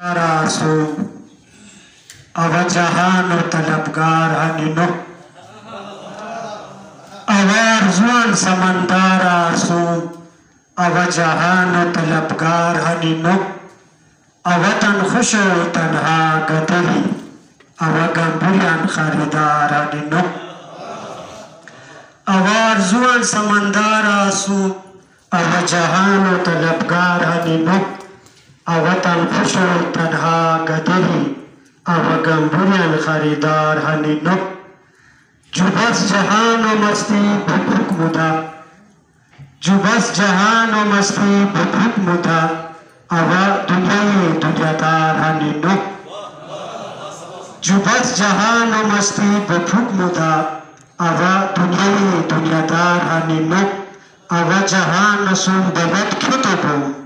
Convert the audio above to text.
रासो अव जहान तलबगार हनिनो अवार जुआन समंदार आसो अव जहान तलबगार हनिनो अवतन खुश तनहा गदली अव गंबुलियन खरीदार हनिनो अवार जुआन समंदार आसो अव जहान तलबगार हनिनो खुशो तनहा गदरी अव गंभुरन खरीदार हनी नुक जुबस जहान मस्ती भुक मुदा। जुबस जहान मस्ती भुक मुदा। अव दुनिया दुनियादार हनी नुक जुबस जहान मस्ती भुक मुदा। अव दुनिया दुनियादार हनी नुक अव जहान सुन अवा यतवरुहम